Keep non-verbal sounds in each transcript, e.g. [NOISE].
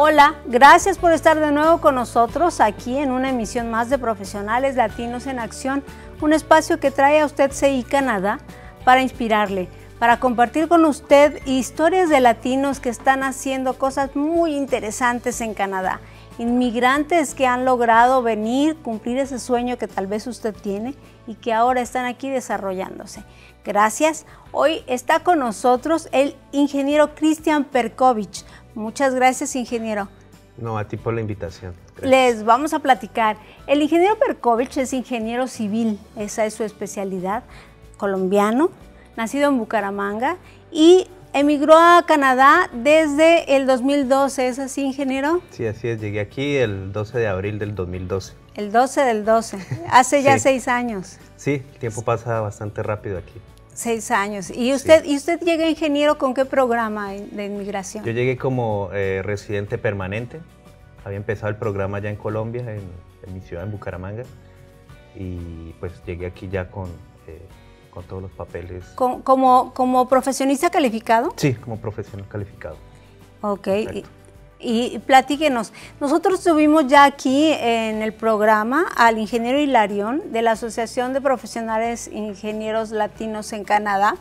Hola, gracias por estar de nuevo con nosotros aquí en una emisión más de Profesionales Latinos en Acción, un espacio que trae a usted CI Canadá para inspirarle, para compartir con usted historias de latinos que están haciendo cosas muy interesantes en Canadá. Inmigrantes que han logrado venir, cumplir ese sueño que tal vez usted tiene y que ahora están aquí desarrollándose. Gracias. Hoy está con nosotros el ingeniero Cristian Perkovich. Muchas gracias, ingeniero. No, a ti por la invitación. Les vamos a platicar. El ingeniero Perkovich es ingeniero civil, esa es su especialidad, colombiano, nacido en Bucaramanga y emigró a Canadá desde el 2012, ¿es así, ingeniero? Sí, así es. Llegué aquí el 12 de abril del 2012. El 12 del 12, hace ya Sí. seis años. Sí, el tiempo pasa bastante rápido aquí. Seis años. ¿Y usted, ¿y usted llega ingeniero con qué programa de inmigración? Yo llegué como eh, residente permanente. Había empezado el programa ya en Colombia, en, en mi ciudad, en Bucaramanga. Y pues llegué aquí ya con, eh, con todos los papeles. Co- como, como profesionista calificado. Sí, como profesional calificado. Ok. Exacto. Y platíquenos. Nosotros tuvimos ya aquí en el programa al ingeniero Hilarión de la Asociación de Profesionales Ingenieros Latinos en Canadá.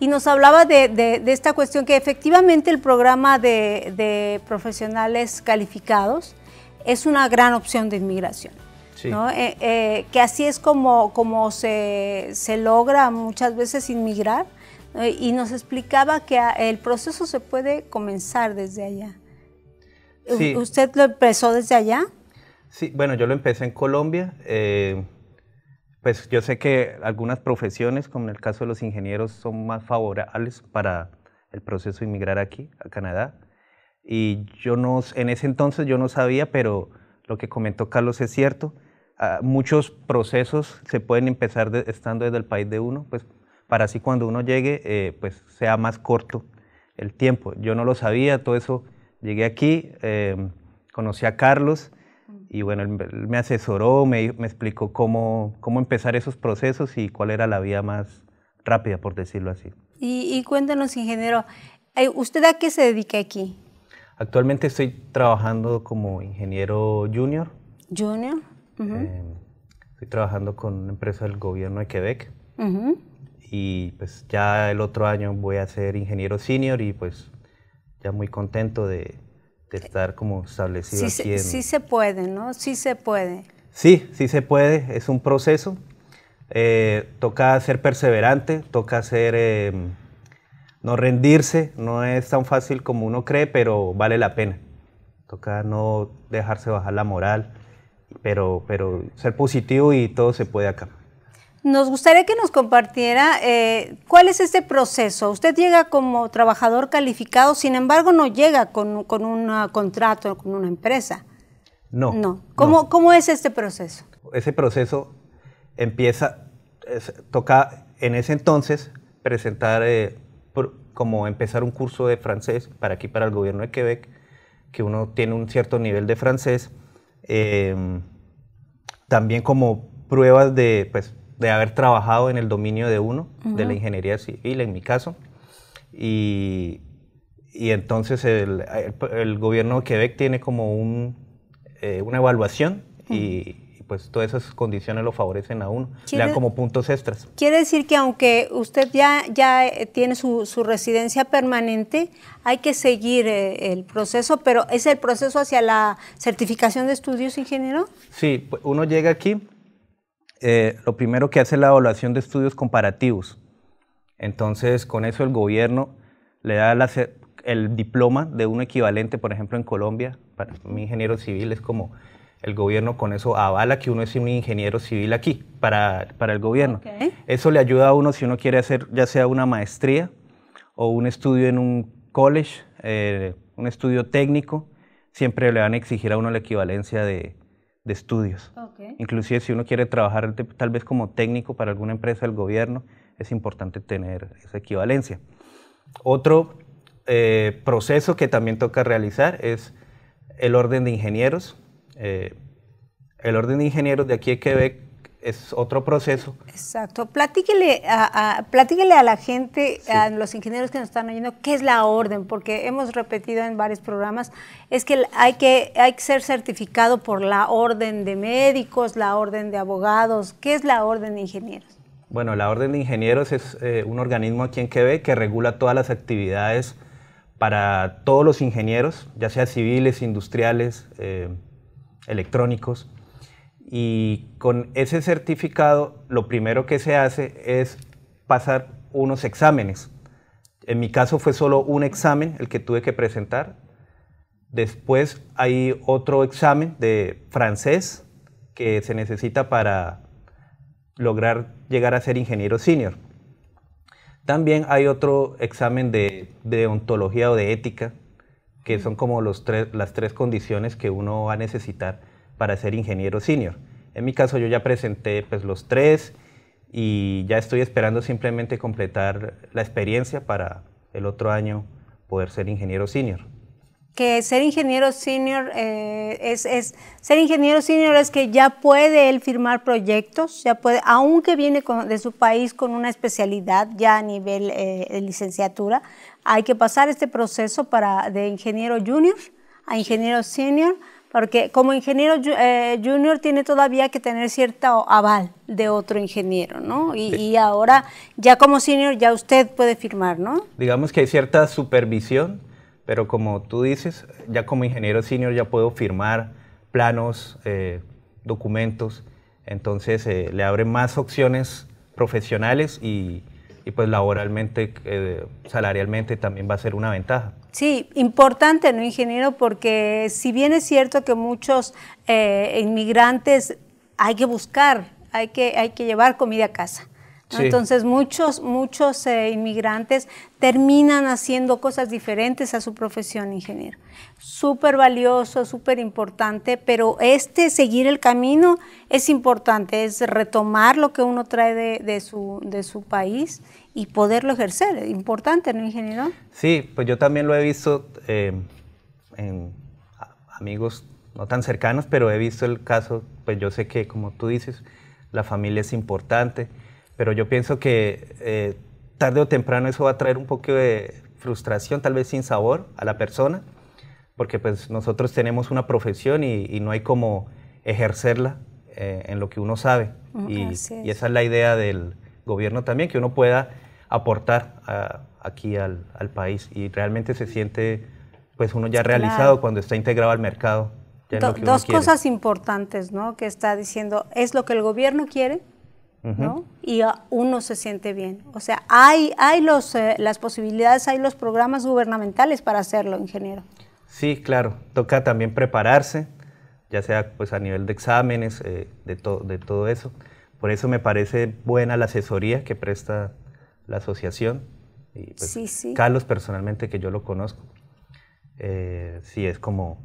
Y nos hablaba de, de- de esta cuestión que efectivamente el programa de, de profesionales calificados es una gran opción de inmigración. Sí. ¿no? Eh, eh, que así es como, como se, se logra muchas veces inmigrar. y nos explicaba que el proceso se puede comenzar desde allá. Sí. ¿Usted lo empezó desde allá? Sí, bueno, yo lo empecé en Colombia. eh, pues yo sé que algunas profesiones, como en el caso de los ingenieros, son más favorables para el proceso de inmigrar aquí, a Canadá. Y yo no, en ese entonces yo no sabía, pero lo que comentó Carlos es cierto. Ah, muchos procesos se pueden empezar de- estando desde el país de uno, pues para así cuando uno llegue, eh, pues sea más corto el tiempo. Yo no lo sabía, todo eso. Llegué aquí, eh, conocí a Carlos y bueno, él, me- asesoró, me, me explicó cómo, cómo empezar esos procesos y cuál era la vía más rápida, por decirlo así. Y, y cuéntenos, ingeniero, eh, ¿usted a qué se dedica aquí? Actualmente estoy trabajando como ingeniero junior. ¿Junior? Eh, estoy trabajando con una empresa del gobierno de Quebec y pues ya el otro año voy a ser ingeniero senior y pues ya muy contento de, de estar como establecido Sí, aquí en... sí se puede, ¿no? Sí se puede. Sí, sí se puede, es un proceso. Eh, toca ser perseverante, toca ser, eh, no rendirse, no es tan fácil como uno cree, pero vale la pena. Toca no dejarse bajar la moral, pero, pero ser positivo y todo se puede acá. Nos gustaría que nos compartiera eh, cuál es este proceso. Usted llega como trabajador calificado, sin embargo no llega con, con un contrato con una empresa. No. No. ¿Cómo, ¿Cómo es este proceso? ese proceso empieza, es- toca en ese entonces presentar, eh, por- como empezar un curso de francés para aquí, para el gobierno de Quebec, que uno tiene un cierto nivel de francés, eh, también como pruebas de, pues, de haber trabajado en el dominio de uno, de la ingeniería civil en mi caso, y, y entonces el, el- el gobierno de Quebec tiene como un, eh, una evaluación y, y pues todas esas condiciones lo favorecen a uno, le ¿Quiere- dan como puntos extras. Quiere decir que aunque usted ya, ya eh, tiene su, su residencia permanente, hay que seguir eh, el proceso, pero ¿es el proceso hacia la certificación de estudios, ingeniero? Sí, uno llega aquí, eh, lo primero que hace es la evaluación de estudios comparativos. Entonces, con eso el gobierno le da la el diploma de un equivalente, por ejemplo, en Colombia, para un ingeniero civil es como el gobierno con eso avala que uno es un ingeniero civil aquí, para, para el gobierno. Eso le ayuda a uno si uno quiere hacer ya sea una maestría o un estudio en un college, eh, un estudio técnico, siempre le van a exigir a uno la equivalencia de, de estudios. Inclusive si uno quiere trabajar tal vez como técnico para alguna empresa del gobierno, es importante tener esa equivalencia. Otro eh, proceso que también toca realizar es el orden de ingenieros. Eh, el orden de ingenieros de aquí de Quebec es otro proceso. Exacto. Platíquele a, a, a la gente, a los ingenieros que nos están oyendo, qué es la orden, porque hemos repetido en varios programas, es que hay que, hay que ser certificado por la orden de médicos, la orden de abogados. ¿Qué es la orden de ingenieros? Bueno, la orden de ingenieros es eh, un organismo aquí en Quebec que regula todas las actividades para todos los ingenieros, ya sea civiles, industriales, eh, electrónicos y con ese certificado lo primero que se hace es pasar unos exámenes. En mi caso fue solo un examen el que tuve que presentar. Después hay otro examen de francés que se necesita para lograr llegar a ser ingeniero senior. También hay otro examen de, de ontología o de ética, que son como las tres condiciones que uno va a necesitar para ser ingeniero senior. En mi caso yo ya presenté pues, los tres y ya estoy esperando simplemente completar la experiencia para el otro año poder ser ingeniero senior. Que ser ingeniero senior eh, es, es, ser ingeniero senior es que ya puede él firmar proyectos, ya puede, aunque viene de su país con una especialidad ya a nivel eh, de licenciatura, hay que pasar este proceso para de ingeniero junior a ingeniero senior porque como ingeniero eh, junior tiene todavía que tener cierto aval de otro ingeniero, ¿no? Y, ahora ya como senior ya usted puede firmar, ¿no? Digamos que hay cierta supervisión, pero como tú dices, ya como ingeniero senior ya puedo firmar planos, eh, documentos, entonces eh, le abre más opciones profesionales y, y pues laboralmente, salarialmente también va a ser una ventaja. Sí, importante, ¿no, ingeniero? Porque si bien es cierto que muchos eh, inmigrantes hay que buscar, hay que, hay que llevar comida a casa. Entonces muchos, muchos eh, inmigrantes terminan haciendo cosas diferentes a su profesión, ingeniero. Súper valioso, súper importante, pero este seguir el camino es importante, es retomar lo que uno trae de, de, su, de su país y poderlo ejercer. Importante, ¿no, ingeniero? Sí, pues yo también lo he visto eh, en amigos no tan cercanos, pero he visto el caso, pues yo sé que, como tú dices, la familia es importante, pero yo pienso que eh, tarde o temprano eso va a traer un poco de frustración, tal vez sin sabor a la persona, porque pues nosotros tenemos una profesión y, no hay como ejercerla eh, en lo que uno sabe. y, y, esa es la idea del gobierno también, que uno pueda aportar aquí al, país y realmente se siente pues uno ya realizado cuando está integrado al mercado. dos cosas importantes, ¿no? Que está diciendo, es lo que el gobierno quiere, ¿no? Y uno se siente bien. O sea, hay, hay los, eh, las posibilidades, hay los programas gubernamentales para hacerlo, ingeniero. Sí, claro. Toca también prepararse, ya sea pues a nivel de exámenes, eh, de, de todo eso. Por eso me parece buena la asesoría que presta la asociación. Y pues, Carlos personalmente, que yo lo conozco, eh, sí es como,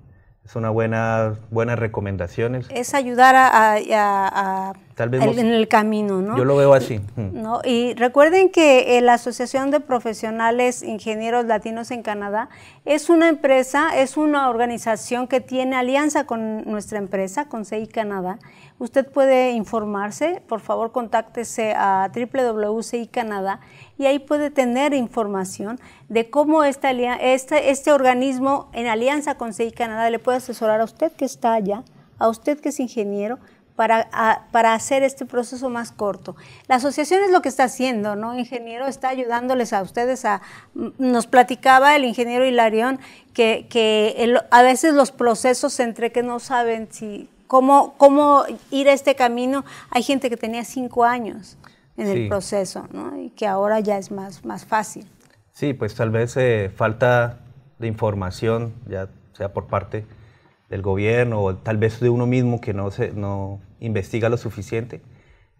es una buena, buenas recomendaciones. Es ayudar a, Tal vez en el camino, ¿no? Yo lo veo así. ¿no? Y recuerden que eh, la Asociación de Profesionales Ingenieros Latinos en Canadá es una empresa, es una organización que tiene alianza con nuestra empresa, con CI Canadá, Usted puede informarse, por favor contáctese a www.ci Canadá y ahí puede tener información de cómo esta, este, este organismo en alianza con CI Canadá le puede asesorar a usted que está allá, a usted que es ingeniero, para, para, hacer este proceso más corto. La asociación es lo que está haciendo, ¿no? Ingeniero está ayudándoles a ustedes a... Nos platicaba el ingeniero Hilarión que, que a veces los procesos entre que no saben si cómo, cómo ir a este camino. Hay gente que tenía cinco años en el proceso, ¿no? Y que ahora ya es más, más fácil. Sí, pues tal vez eh, falta de información, ya sea por parte del gobierno o tal vez de uno mismo que no, se, no investiga lo suficiente.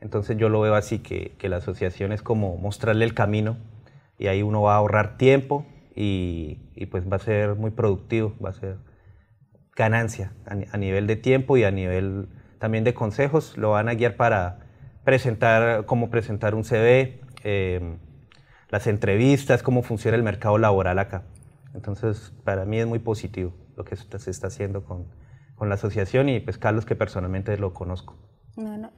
Entonces yo lo veo así, que, que la asociación es como mostrarle el camino y ahí uno va a ahorrar tiempo y, y pues va a ser muy productivo, va a ser ganancia a, nivel de tiempo y a nivel también de consejos. Lo van a guiar para presentar, cómo presentar un CV, em, las entrevistas, cómo funciona el mercado laboral acá. Entonces, para mí es muy positivo lo que se está haciendo con, con la asociación y pues Carlos que personalmente lo conozco.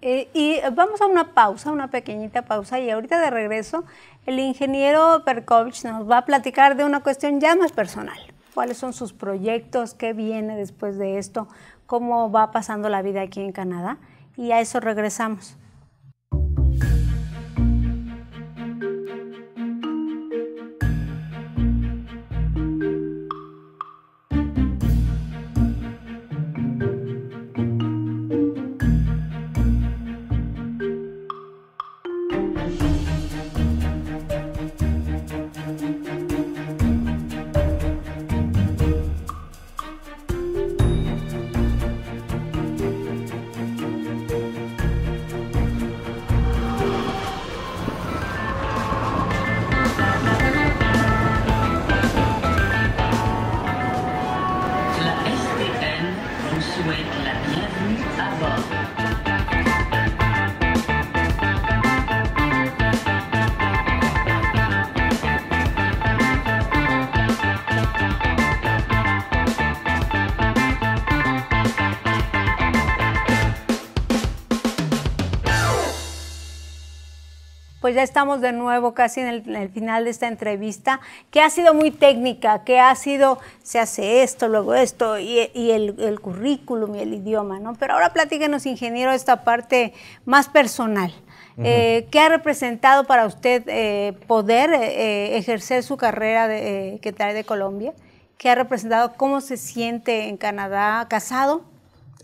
Eh, y vamos a una pausa, una pequeñita pausa, y ahorita de regreso el ingeniero Perkovich nos va a platicar de una cuestión ya más personal. ¿Cuáles son sus proyectos? ¿Qué viene después de esto? ¿Cómo va pasando la vida aquí en Canadá? Y a eso regresamos. Pues ya estamos de nuevo casi en el, final de esta entrevista, que ha sido muy técnica, que ha sido, se hace esto, luego esto, y, el, currículum y el idioma, ¿no? Pero ahora platíquenos, ingeniero, esta parte más personal. Eh, ¿Qué ha representado para usted eh, poder eh, ejercer su carrera que trae de Colombia? ¿Qué ha representado? ¿Cómo se siente en Canadá? ¿Casado?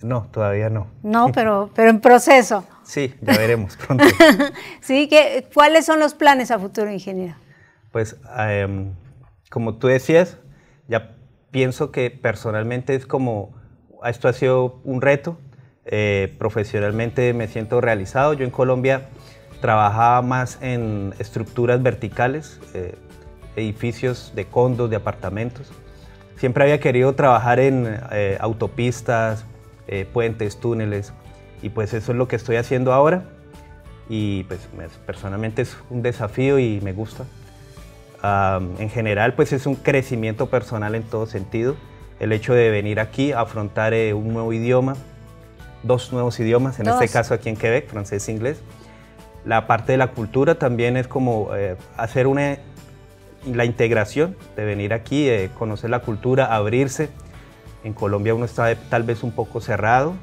No, todavía no. No, [LAUGHS] pero, pero en proceso. Sí, ya veremos [LAUGHS] pronto. sí, ¿cuáles son los planes a futuro, ingeniero? Pues, em, como tú decías, ya pienso que personalmente es como, esto ha sido un reto. Eh, profesionalmente me siento realizado. Yo en Colombia trabajaba más en estructuras verticales, eh, edificios de condos, de apartamentos. Siempre había querido trabajar en eh, autopistas, puentes, túneles, y pues eso es lo que estoy haciendo ahora y pues personalmente es un desafío y me gusta. en general pues es un crecimiento personal en todo sentido. El hecho de venir aquí a afrontar eh, un nuevo idioma, dos nuevos idiomas, en este caso aquí en Quebec, francés e inglés. La parte de la cultura también es como eh, hacer una, la integración de venir aquí, eh, conocer la cultura, abrirse. En Colombia uno está tal vez un poco cerrado,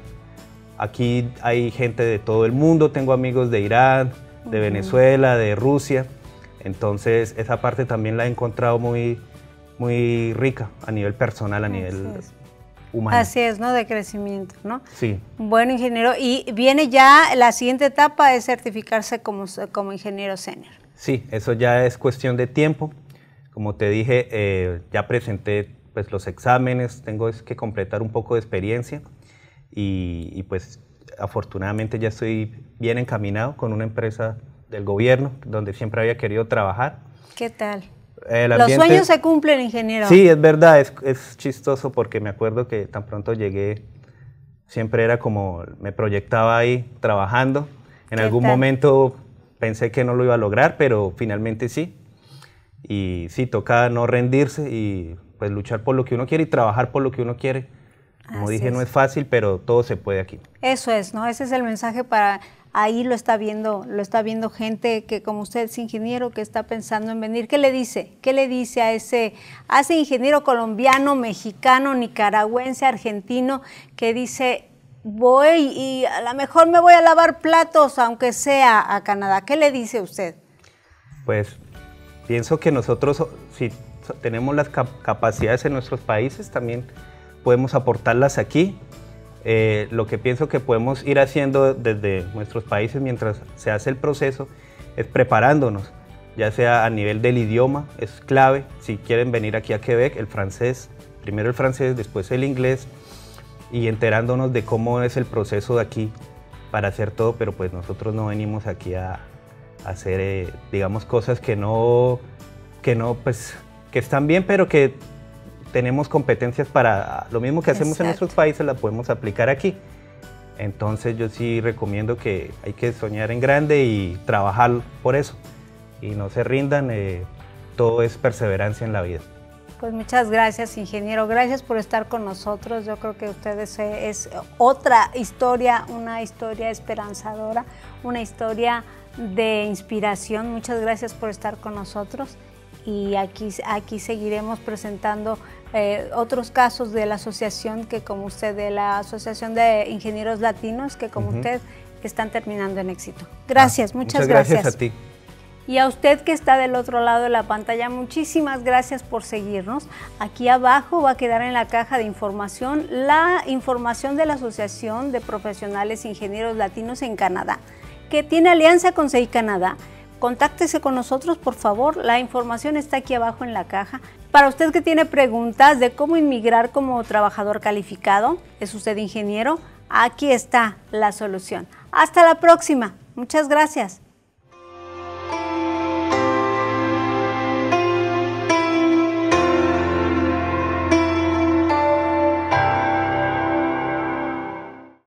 Aquí hay gente de todo el mundo, tengo amigos de Irán, de Venezuela, de Rusia. Entonces esa parte también la he encontrado muy, muy rica a nivel personal, a nivel humano. Así es, ¿no? De crecimiento, ¿no? Sí. Bueno, ingeniero, y viene ya la siguiente etapa de certificarse como, como ingeniero senior. Sí, eso ya es cuestión de tiempo. Como te dije, eh, ya presenté pues, los exámenes, tengo que completar un poco de experiencia y, pues afortunadamente ya estoy bien encaminado con una empresa del gobierno donde siempre había querido trabajar. ¿Qué tal? Los sueños se cumplen, ingeniero. Sí, es verdad, es, es, chistoso porque me acuerdo que tan pronto llegué, siempre era como, me proyectaba ahí trabajando. En algún momento pensé que no lo iba a lograr, pero finalmente sí. Y sí, toca no rendirse y pues luchar por lo que uno quiere y trabajar por lo que uno quiere como dije, no es fácil, pero todo se puede aquí. Eso es, ¿no? Ese es el mensaje para ahí lo está viendo, lo está viendo gente que como usted es ingeniero que está pensando en venir. ¿Qué le dice? ¿Qué le dice a ese, a ese ingeniero colombiano, mexicano, nicaragüense, argentino que dice voy y a lo mejor me voy a lavar platos aunque sea a Canadá? ¿Qué le dice usted? Pues pienso que nosotros si tenemos las capacidades en nuestros países también podemos aportarlas aquí. Eh, lo que pienso que podemos ir haciendo desde nuestros países mientras se hace el proceso es preparándonos, ya sea a nivel del idioma, es clave. Si quieren venir aquí a Quebec, el francés, primero el francés, después el inglés, y enterándonos de cómo es el proceso de aquí para hacer todo, pero pues nosotros no venimos aquí a, hacer, eh, digamos, cosas que no, que no, pues, que están bien, pero que tenemos competencias para lo mismo que hacemos en nuestros países, la podemos aplicar aquí. Entonces yo sí recomiendo que hay que soñar en grande y trabajar por eso. Y no se rindan, eh, todo es perseverancia en la vida. Pues muchas gracias, ingeniero. Gracias por estar con nosotros. Yo creo que ustedes es otra historia, una historia esperanzadora, una historia de inspiración. Muchas gracias por estar con nosotros y aquí, aquí seguiremos presentando eh, otros casos de la asociación que como usted, de la Asociación de Ingenieros Latinos, que como usted están terminando en éxito. Gracias, muchas, muchas gracias. gracias a ti. Y a usted que está del otro lado de la pantalla, muchísimas gracias por seguirnos. Aquí abajo va a quedar en la caja de información la información de la Asociación de Profesionales Ingenieros Latinos en Canadá, que tiene alianza con CEI Canadá. Contáctese con nosotros, por favor. La información está aquí abajo en la caja. Para usted que tiene preguntas de cómo inmigrar como trabajador calificado, es usted ingeniero, aquí está la solución. Hasta la próxima. Muchas gracias.